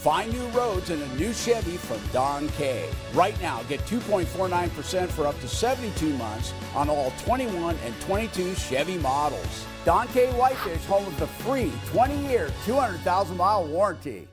Find new roads in a new Chevy from Don K. Right now, get 2.49% for up to 72 months on all 21 and 22 Chevy models. Don K. Whitefish, home of the free 20 year, 200,000 mile warranty.